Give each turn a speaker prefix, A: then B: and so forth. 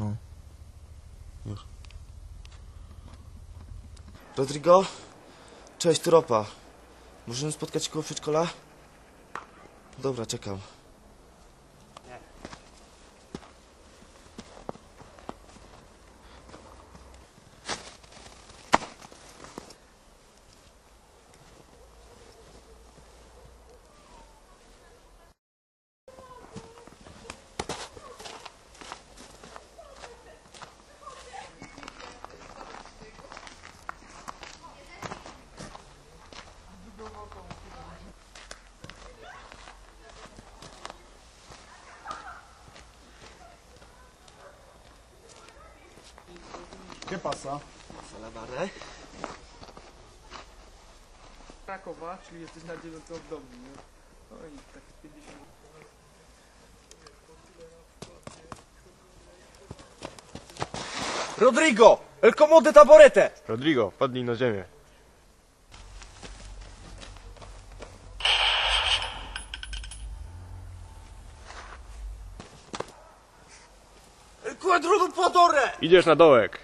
A: No.
B: Już. Rodrigo? Cześć, tu. Możemy spotkać się koło przedszkola? Dobra, czekam.
C: ¿Qué pasa?
B: Salabarę?
D: Krakowa, czyli jesteś na dziewiątą w domu, nie? No i tak 50...
A: Rodrigo! El comode taborete!
E: Rodrigo, padnij na ziemię.
A: Квадрунуплодоре!
E: Идешь на довек.